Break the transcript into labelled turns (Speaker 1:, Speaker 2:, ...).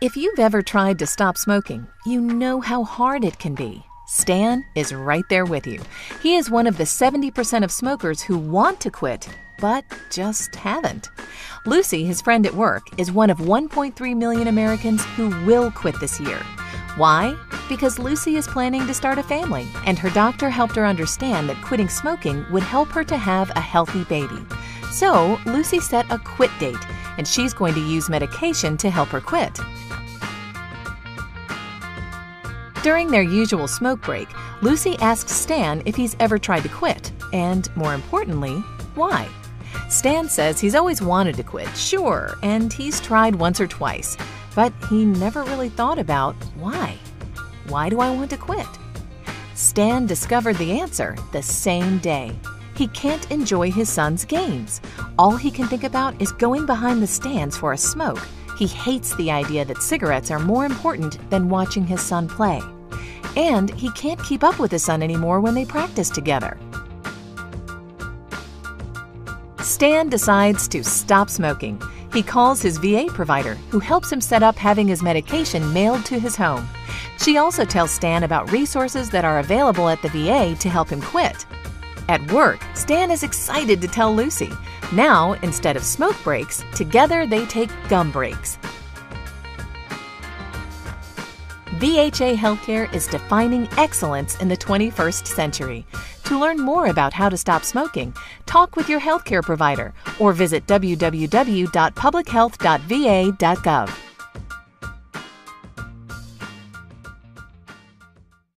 Speaker 1: If you've ever tried to stop smoking, you know how hard it can be. Stan is right there with you. He is one of the 70% of smokers who want to quit, but just haven't. Lucy, his friend at work, is one of 1.3 million Americans who will quit this year. Why? Because Lucy is planning to start a family, and her doctor helped her understand that quitting smoking would help her to have a healthy baby. So, Lucy set a quit date, and she's going to use medication to help her quit. During their usual smoke break, Lucy asks Stan if he's ever tried to quit, and more importantly, why. Stan says he's always wanted to quit, sure, and he's tried once or twice, but he never really thought about why. Why do I want to quit? Stan discovered the answer the same day. He can't enjoy his son's games. All he can think about is going behind the stands for a smoke he hates the idea that cigarettes are more important than watching his son play. And he can't keep up with his son anymore when they practice together. Stan decides to stop smoking. He calls his VA provider, who helps him set up having his medication mailed to his home. She also tells Stan about resources that are available at the VA to help him quit. At work, Stan is excited to tell Lucy. Now, instead of smoke breaks, together they take gum breaks. VHA Healthcare is defining excellence in the 21st century. To learn more about how to stop smoking, talk with your healthcare provider or visit www.publichealth.va.gov.